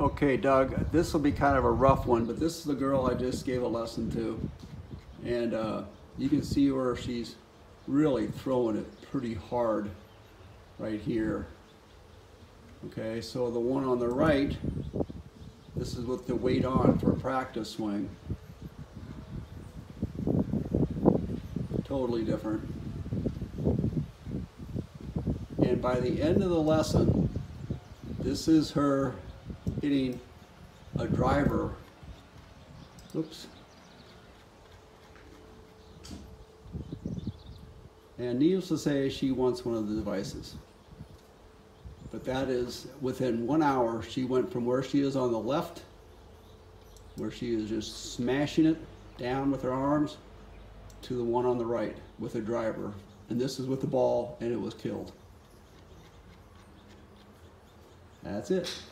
Okay, Doug, this will be kind of a rough one, but this is the girl I just gave a lesson to. And uh, you can see where she's really throwing it pretty hard right here. Okay, so the one on the right, this is with the weight on for a practice swing. Totally different. And by the end of the lesson, this is her hitting a driver. Oops. And needless to say, she wants one of the devices. But that is within one hour, she went from where she is on the left, where she is just smashing it down with her arms, to the one on the right with a driver. And this is with the ball, and it was killed. That's it.